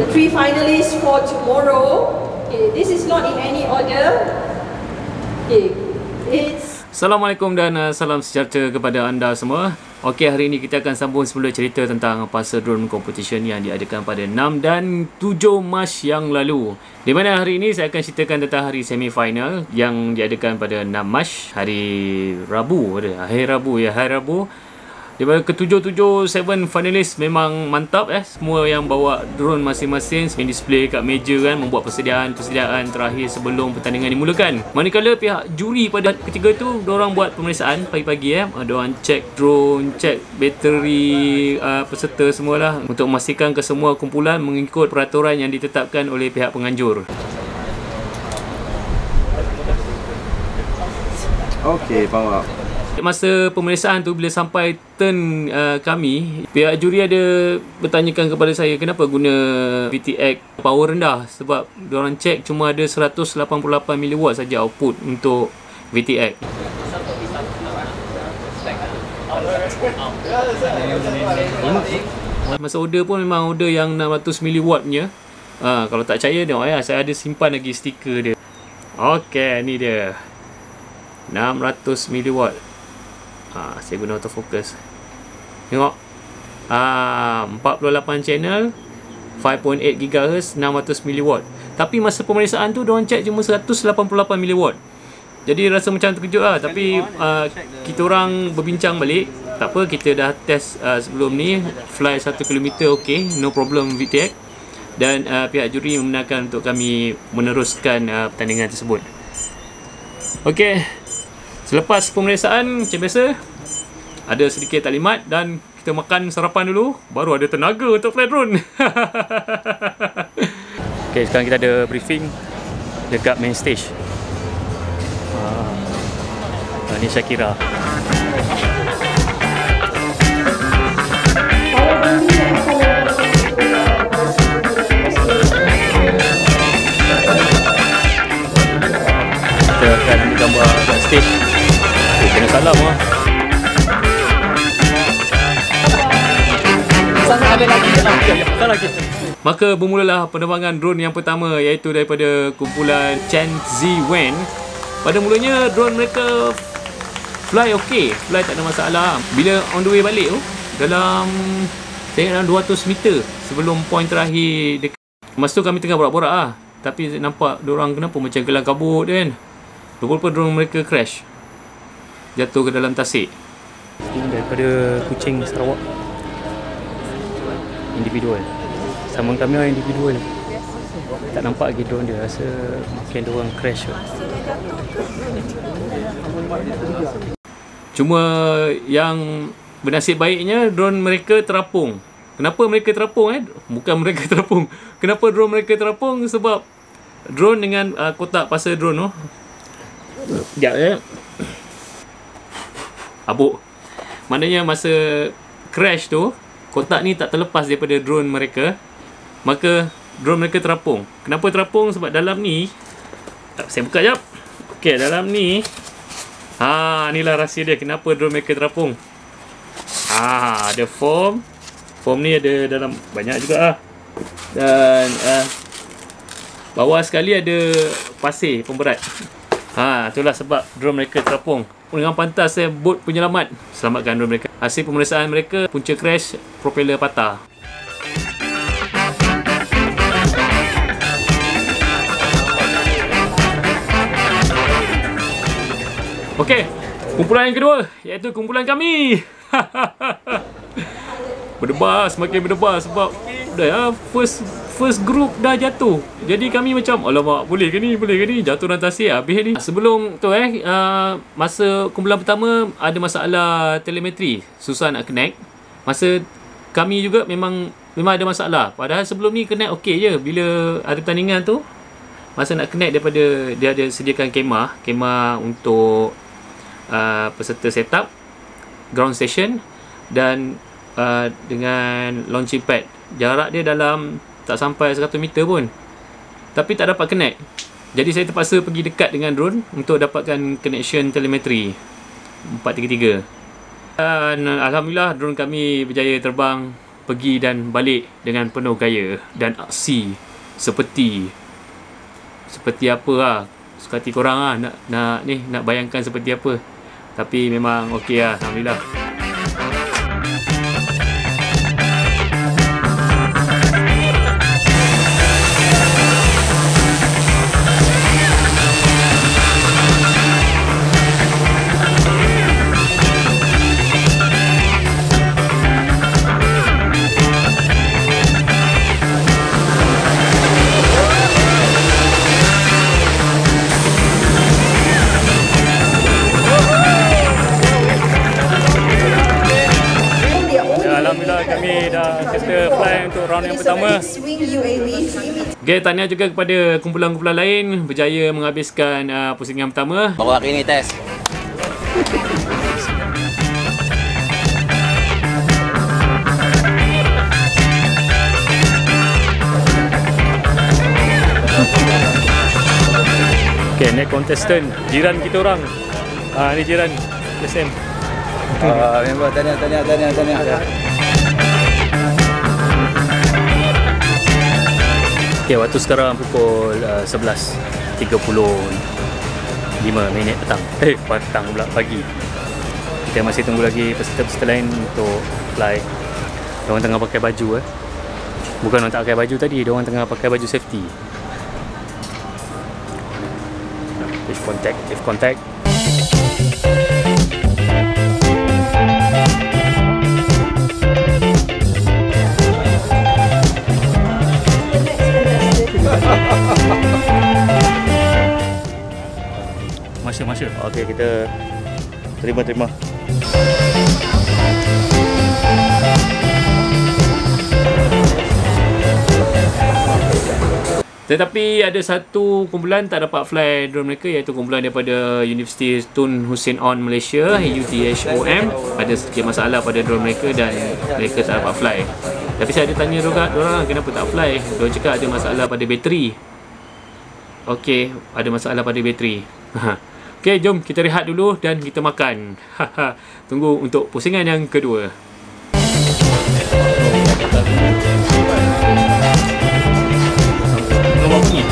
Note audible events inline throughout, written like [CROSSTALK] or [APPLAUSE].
the three finalists for tomorrow. Okay, this is not in any order. Okay, it's Assalamualaikum dan uh, salam sejahtera kepada anda semua. Okey, hari ini kita akan sambung semula cerita tentang pasar drone competition yang diadakan pada 6 dan 7 Mac yang lalu. Di mana hari ini saya akan ceritakan tentang hari semi final yang diadakan pada 6 Mac, hari Rabu, hari Rabu ya, hari Rabu. Di mana ketujuh-tujuh seven finalis memang mantap eh. Semua yang bawa drone masing-masing main display kat meja kan membuat persediaan-persediaan terakhir sebelum pertandingan dimulakan. Manakala pihak juri pada ketiga tu orang buat pemeriksaan pagi-pagi eh. Ada orang cek drone, cek bateri uh, peserta semualah untuk memastikan kesemua kumpulan mengikut peraturan yang ditetapkan oleh pihak penganjur. Okey, faham. Masa pemeriksaan tu bila sampai turn uh, kami, pihak juri ada bertanyakan kepada saya kenapa guna VTX power rendah sebab diorang check cuma ada 188 mW saja output untuk VTX. Masa order pun memang order yang 600 mW punya. Ha, kalau tak percaya tengok ya, saya ada simpan lagi stiker dia. Okey, ni dia. 600 mW. Ha, saya guna autofocus. Tengok. Ah, 48 channel 5.8 GHz 600 mW. Tapi masa pemeriksaan tu diorang check cuma 188 mW. Jadi rasa macam terkejut lah Tapi uh, kita orang berbincang balik Tak apa kita dah test uh, sebelum ni Fly 1 km ok No problem VTX Dan uh, pihak juri membenarkan untuk kami meneruskan uh, pertandingan tersebut Ok Selepas pemeriksaan macam biasa Ada sedikit taklimat dan kita makan sarapan dulu Baru ada tenaga untuk fly drone [LAUGHS] Ok sekarang kita ada briefing Dekat main stage Ah, ni Syakira. Kita akan ambil gambar kat stage. Oh, kena salam lah. Maka bermulalah penerbangan drone yang pertama iaitu daripada kumpulan Chen Ziwen pada mulanya drone mereka fly okey, fly tak ada masalah. Bila on the way balik tu dalam saya ingat dalam 200 meter sebelum point terakhir dekat Masa tu kami tengah borak-borak ah. Tapi nampak orang kenapa macam gelang kabut kan. Rupa-rupa drone mereka crash. Jatuh ke dalam tasik. Ini daripada kucing Sarawak. Individual. Sama kami orang individual. Tak nampak lagi drone dia Rasa mungkin dia orang crash. Cuma yang bernasib baiknya drone mereka terapung. Kenapa mereka terapung eh? Bukan mereka [LAUGHS] terapung. Kenapa drone mereka terapung? Sebab drone dengan uh, kotak pasal drone tu. Sekejap eh. Abuk. Maknanya masa crash tu, kotak ni tak terlepas daripada drone mereka. Maka drone mereka terapung. Kenapa terapung? Sebab dalam ni saya buka jap. Okey, dalam ni ha inilah rahsia dia kenapa drone mereka terapung. Ha, ada foam. Foam ni ada dalam banyak juga ah. Dan uh, bawah sekali ada pasir pemberat. Ha, itulah sebab drone mereka terapung. Dengan pantas saya bot penyelamat selamatkan mereka. Hasil pemeriksaan mereka punca crash propeller patah. Okey, kumpulan yang kedua iaitu kumpulan kami. [LAUGHS] berdebar, semakin berdebar sebab dah ya, first first group dah jatuh. Jadi kami macam alamak, boleh ke ni? Boleh ke ni? Jatuh dalam tasik habis ni. Sebelum tu eh uh, masa kumpulan pertama ada masalah telemetri, susah nak connect. Masa kami juga memang memang ada masalah. Padahal sebelum ni connect okey je bila ada pertandingan tu. Masa nak connect daripada dia ada sediakan kemah, kemah untuk uh, peserta setup ground station dan uh, dengan launching pad jarak dia dalam tak sampai 100 meter pun. Tapi tak dapat connect. Jadi saya terpaksa pergi dekat dengan drone untuk dapatkan connection telemetry. 433 dan Alhamdulillah drone kami berjaya terbang pergi dan balik dengan penuh gaya dan aksi seperti seperti apa lah. Suka hati korang lah nak, nak ni nak bayangkan seperti apa. Tapi memang okey lah Alhamdulillah kata fly untuk round yang pertama. Okay, tahniah juga kepada kumpulan-kumpulan lain berjaya menghabiskan uh, pusingan pertama. Baru hari ni test. Okay, next contestant jiran kita orang. Ah, ni jiran SM. Uh, member tahniah tahniah tahniah tahniah. Okay, waktu sekarang pukul uh, 11.35 minit petang. Eh, petang pula pagi. Kita masih tunggu lagi peserta-peserta lain untuk fly. Diorang tengah pakai baju eh. Bukan orang tak pakai baju tadi, diorang tengah pakai baju safety. If contact, if contact. Masya, masya. Okey, kita terima, terima. Tetapi ada satu kumpulan tak dapat fly drone mereka iaitu kumpulan daripada Universiti Tun Hussein On Malaysia UTHOM ada sedikit masalah pada drone mereka dan mereka tak dapat fly. Tapi saya ada tanya juga orang kenapa tak fly. Diorang cakap ada masalah pada bateri. Okey, ada masalah pada bateri. [LAUGHS] Okey, jom kita rehat dulu dan kita makan. Tunggu untuk pusingan yang kedua. Tengok apa bunyi?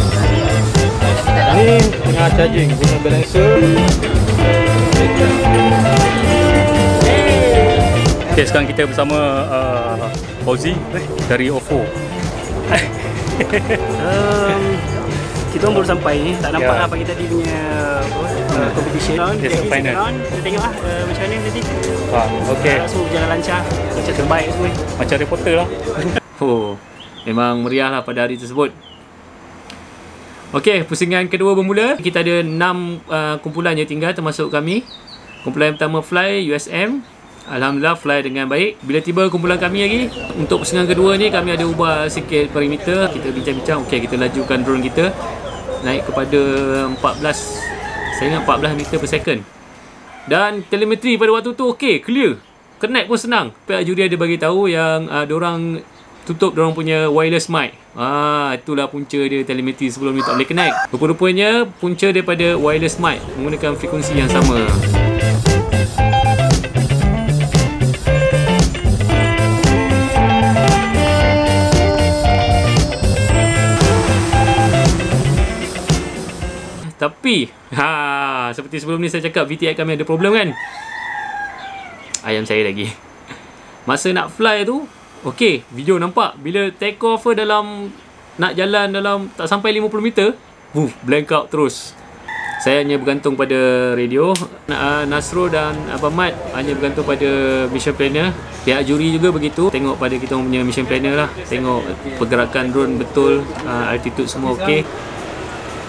Ni tengah charging guna balancer. Okay, sekarang kita bersama uh, Fauzi dari OFO. [LAUGHS] Um, kita baru sampai ni tak nampak Ya. lah pagi tadi punya apa, uh, competition round Yes, Jadi final. round kita tengok lah uh, macam mana nanti Ah, okay. uh, semua berjalan lancar macam terbaik semua Macam reporter lah. [LAUGHS] oh, memang meriah lah pada hari tersebut. Okey, pusingan kedua bermula. Kita ada 6 uh, kumpulan yang tinggal termasuk kami. Kumpulan pertama fly USM. Alhamdulillah fly dengan baik. Bila tiba kumpulan kami lagi, untuk pusingan kedua ni kami ada ubah sikit perimeter. Kita bincang-bincang, okey kita lajukan drone kita naik kepada 14 saya ingat 14 meter per second. Dan telemetri pada waktu tu okey, clear. Connect pun senang. Pihak juri ada bagi tahu yang uh, diorang tutup diorang punya wireless mic. Ah, itulah punca dia telemetri sebelum ni tak boleh connect. Rupa-rupanya punca daripada wireless mic menggunakan frekuensi yang sama. Tapi ha seperti sebelum ni saya cakap VTX kami ada problem kan. Ayam saya lagi. Masa nak fly tu okey, video nampak bila take off dalam nak jalan dalam tak sampai 50 meter, woof, blank out terus. Saya hanya bergantung pada radio. Na- Nasro dan Abang Mat hanya bergantung pada mission planner. Pihak juri juga begitu. Tengok pada kita punya mission planner lah. Tengok pergerakan drone betul, uh, altitude semua okey.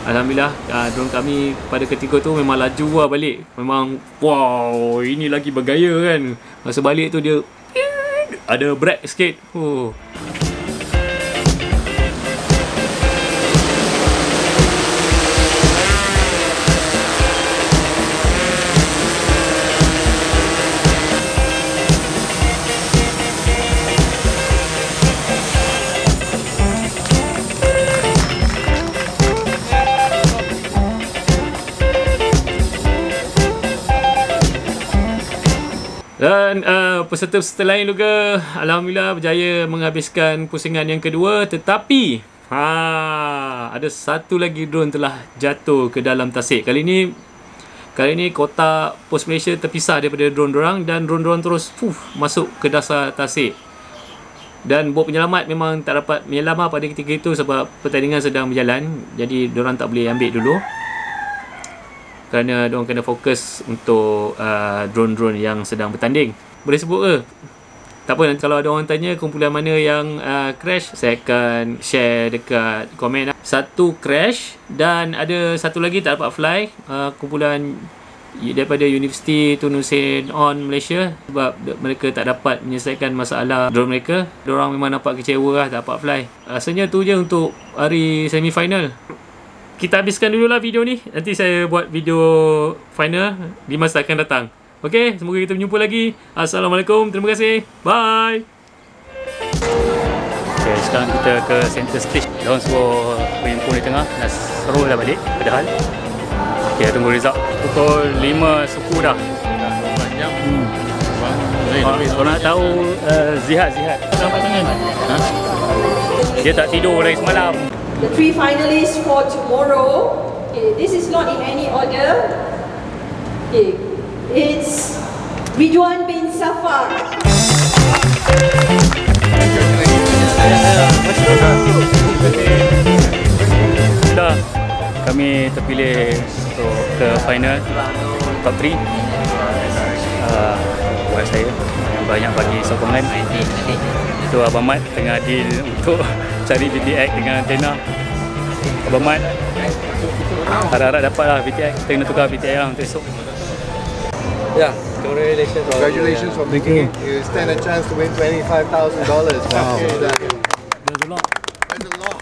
Alhamdulillah uh, drone kami pada ketika tu memang laju lah balik. Memang wow ini lagi bergaya kan. Masa balik tu dia ada brake sikit. Oh. Dan uh, peserta-peserta lain juga Alhamdulillah berjaya menghabiskan pusingan yang kedua. Tetapi ha, Ada satu lagi drone telah jatuh ke dalam tasik. Kali ini Kali ini kotak pos Malaysia terpisah daripada drone dorang Dan drone-drone terus fuh, masuk ke dasar tasik. Dan bot penyelamat memang tak dapat menyelamat pada ketika itu sebab pertandingan sedang berjalan. Jadi diorang tak boleh ambil dulu kerana diorang kena fokus untuk uh, drone-drone yang sedang bertanding. Boleh sebut ke? tak apa nanti kalau ada orang tanya kumpulan mana yang uh, crash saya akan share dekat komen. Satu crash dan ada satu lagi tak dapat fly uh, kumpulan daripada Universiti Tun Hussein On Malaysia. Sebab mereka tak dapat menyelesaikan masalah drone mereka. Diorang memang nampak kecewa lah tak dapat fly. Rasanya tu je untuk hari semi final kita habiskan dulu lah video ni. Nanti saya buat video final. Di masa akan datang. Ok semoga kita berjumpa lagi. Assalamualaikum terima kasih. Bye. Okay, sekarang kita ke center stage. Diorang semua main pun di tengah. Dah seru dah balik Padahal. Okay, tunggu result. Pukul 5 suku dah. Hmm. Kau, nak tahu uh, Zihad Zihad Nampak tangan? Ha? Dia tak tidur dari semalam The three finalists for tomorrow. Okay, this is not in any order. Okay, it's Ridwan bin Safar. Dah Kami terpilih Untuk ke final Top 3 uh, Buat saya Yang banyak bagi sokongan Itu Abang Mat Tengah deal untuk Cari VTX dengan Tena Abang Mat Harap-harap dapat lah VTX Kita kena tukar VTX lah untuk esok Yeah, congratulations. Congratulations for making it. You stand a chance to win twenty-five thousand dollars. Wow, There's a lot that's a lot.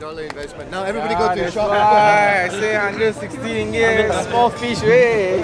Investment. Now everybody go to your shop. I say 160 ringgit. Small fish, way.